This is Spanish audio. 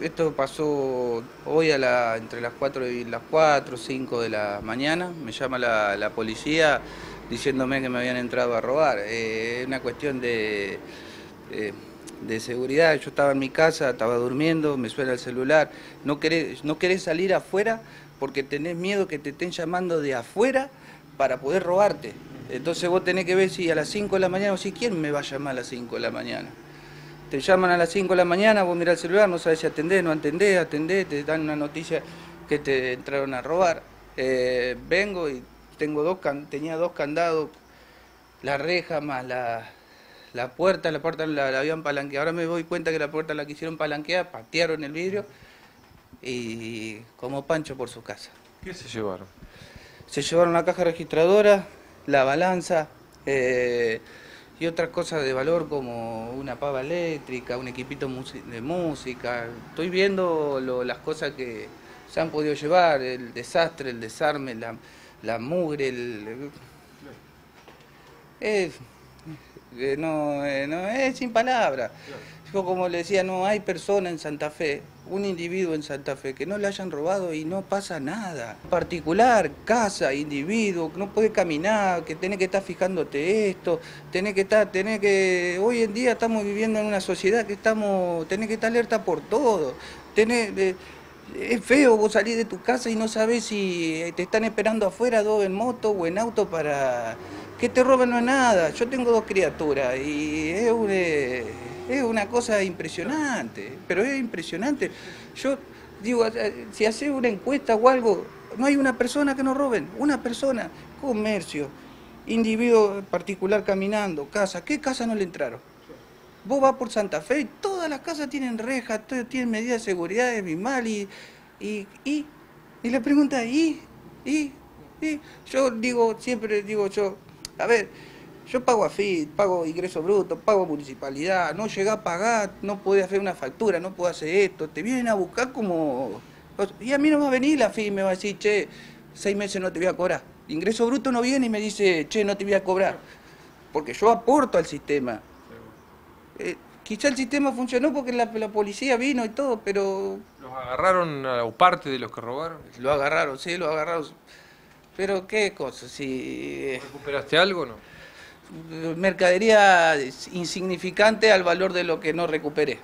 Esto pasó hoy a la, entre las 4 y las 4, 5 de la mañana. Me llama la, policía diciéndome que me habían entrado a robar. Eh, es una cuestión de, eh, de seguridad. Yo estaba en mi casa, estaba durmiendo, me suena el celular. No querés, no querés salir afuera porque tenés miedo que te estén llamando de afuera para poder robarte. Entonces vos tenés que ver si a las 5 de la mañana o si quién me va a llamar a las 5 de la mañana. Te llaman a las 5 de la mañana, vos mirás el celular, no sabes si atendés, no atendés, atendés, te dan una noticia que te entraron a robar. Eh, vengo y tengo dos tenía dos candados, la reja más la, la puerta, la puerta la, la, habían palanqueado. Ahora me doy cuenta que la puerta la quisieron palanquear, patearon el vidrio y como Pancho por su casa. ¿Qué se llevaron? Se llevaron la caja registradora, la balanza, eh, y otras cosas de valor como una pava eléctrica, un equipito de música. Estoy viendo las cosas que se han podido llevar, el desastre, el desarme, la, la mugre, el... Es, eh, no, eh, no, es sin palabras. Yo como le decía, no hay persona en Santa Fe, un individuo en Santa Fe que no le hayan robado y no pasa nada. Particular, casa, individuo, no puede caminar, que tiene que estar fijándote esto, tenés que estar, tenés que. Hoy en día estamos viviendo en una sociedad que estamos, tenés que estar alerta por todo. Tenés, es feo vos salir de tu casa y no sabés si te están esperando afuera dos en moto o en auto para que te roben no es nada. Yo tengo dos criaturas y es un es una cosa impresionante, pero es impresionante. Yo digo, eh, si haces una encuesta o algo, no hay una persona que nos roben, una persona, comercio, individuo particular caminando, casa, ¿qué casa no le entraron? Vos vas por Santa Fe y todas las casas tienen rejas, tienen medidas de seguridad, es mal y, y, y, y le pregunta, ¿y? ¿y? ¿y? Yo digo, siempre digo yo, a ver, yo pago AFIT, pago ingreso bruto, pago municipalidad, no llega a pagar, no puede hacer una factura, no puede hacer esto, te vienen a buscar como... Y a mí no va a venir la AFIT, me va a decir, che, seis meses no te voy a cobrar. Ingreso bruto no viene y me dice, che, no te voy a cobrar. Porque yo aporto al sistema. Eh, quizá el sistema funcionó porque la, la, policía vino y todo, pero... ¿Los agarraron a parte de los que robaron? Lo agarraron, sí, lo agarraron. Pero qué cosa, si... ¿Recuperaste algo o no? mercadería insignificante al valor de lo que no recuperé.